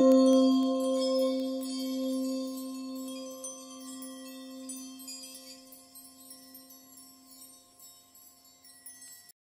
Música